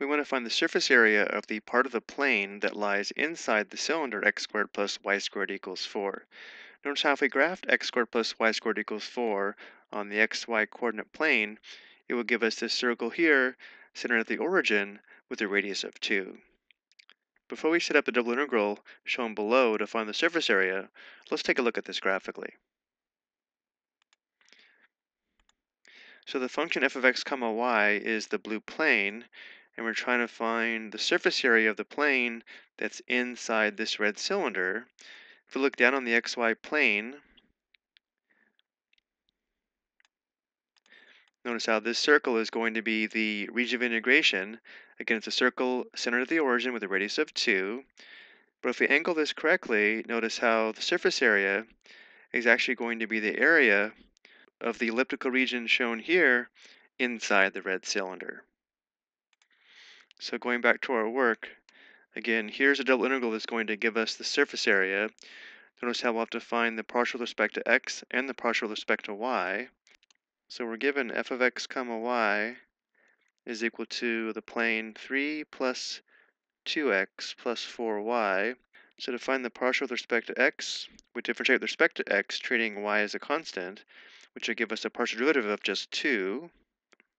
we want to find the surface area of the part of the plane that lies inside the cylinder x squared plus y squared equals 4. Notice how if we graphed x squared plus y squared equals 4 on the xy coordinate plane, it will give us this circle here centered at the origin with a radius of 2. Before we set up the double integral shown below to find the surface area, let's take a look at this graphically. So the function f of x comma y is the blue plane, and we're trying to find the surface area of the plane that's inside this red cylinder. If we look down on the xy plane, notice how this circle is going to be the region of integration. Again, it's a circle centered at the origin with a radius of 2. But if we angle this correctly, notice how the surface area is actually going to be the area of the elliptical region shown here inside the red cylinder. So going back to our work, again, here's a double integral that's going to give us the surface area. Notice how we'll have to find the partial with respect to x and the partial with respect to y. So we're given f of x comma y is equal to the plane 3 plus 2x plus 4y. So to find the partial with respect to x, we differentiate with respect to x, treating y as a constant, which will give us a partial derivative of just 2.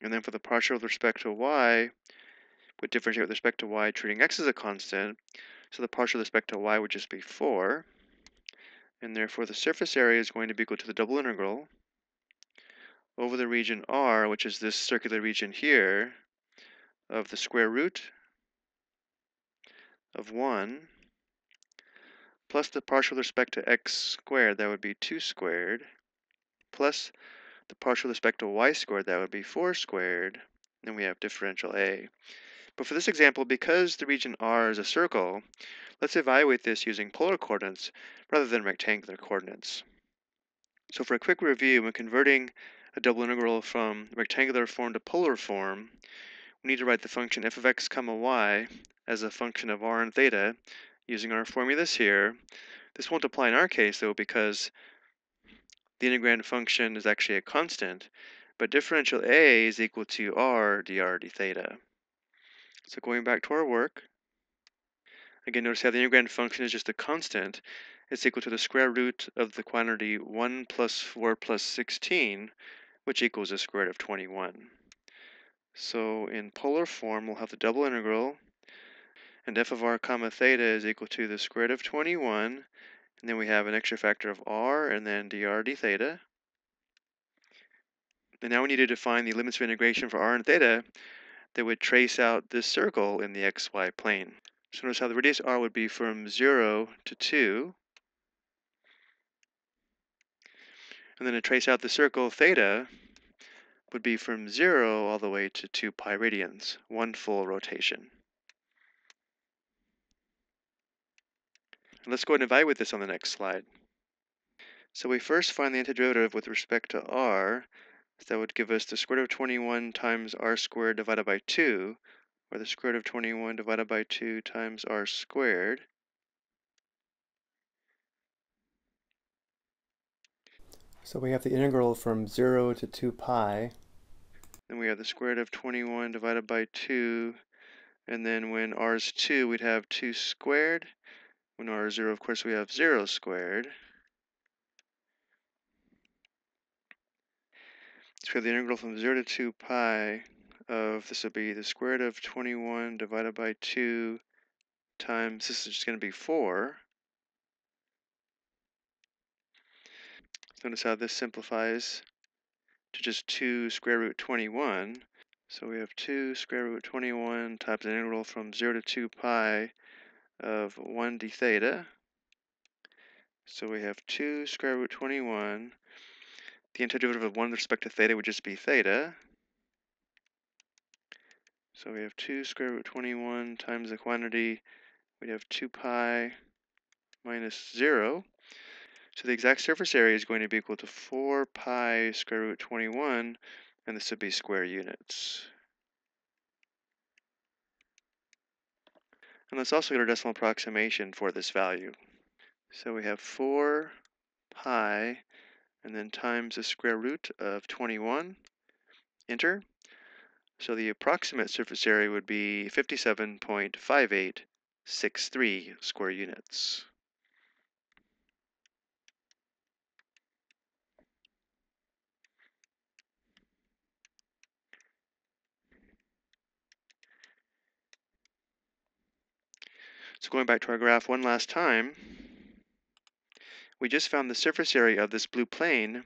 And then for the partial with respect to y, would differentiate with respect to y, treating x as a constant. So the partial with respect to y would just be 4. And therefore the surface area is going to be equal to the double integral over the region R, which is this circular region here, of the square root of 1 plus the partial with respect to x squared, that would be 2 squared, plus the partial with respect to y squared, that would be 4 squared, and we have differential A. But for this example, because the region R is a circle, let's evaluate this using polar coordinates rather than rectangular coordinates. So for a quick review, when converting a double integral from rectangular form to polar form, we need to write the function f of x comma y as a function of r and theta using our formulas here. This won't apply in our case though because the integrand function is actually a constant, but differential a is equal to r dr d theta. So going back to our work, again, notice how the integrand function is just a constant. It's equal to the square root of the quantity 1 plus 4 plus 16, which equals the square root of 21. So in polar form, we'll have the double integral, and f of r comma theta is equal to the square root of 21, and then we have an extra factor of r, and then dr d theta. And now we need to define the limits of integration for r and theta, that would trace out this circle in the xy plane. So notice how the radius r would be from 0 to 2. And then to trace out the circle theta would be from 0 all the way to 2 pi radians, one full rotation. Let's go ahead and evaluate this on the next slide. So we first find the antiderivative with respect to r, that would give us the square root of 21 times r squared divided by 2, or the square root of 21 divided by 2 times r squared. So we have the integral from 0 to 2 pi. Then we have the square root of 21 divided by 2, and then when r is 2, we'd have 2 squared. When r is 0, of course, we have 0 squared. So we have the integral from 0 to 2 pi of, this will be the square root of 21 divided by 2 times, this is just going to be 4. Notice how this simplifies to just 2 square root 21. So we have 2 square root 21 times the integral from 0 to 2 pi of 1 d theta. So we have 2 square root 21 the antiderivative of 1 with respect to theta would just be theta. So we have 2 square root 21 times the quantity. We'd have 2 pi minus 0. So the exact surface area is going to be equal to 4 pi square root 21, and this would be square units. And let's also get our decimal approximation for this value. So we have 4 pi and then times the square root of 21, enter. So the approximate surface area would be 57.5863 square units. So going back to our graph one last time, we just found the surface area of this blue plane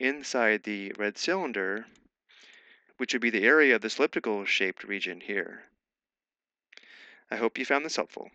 inside the red cylinder, which would be the area of this elliptical shaped region here. I hope you found this helpful.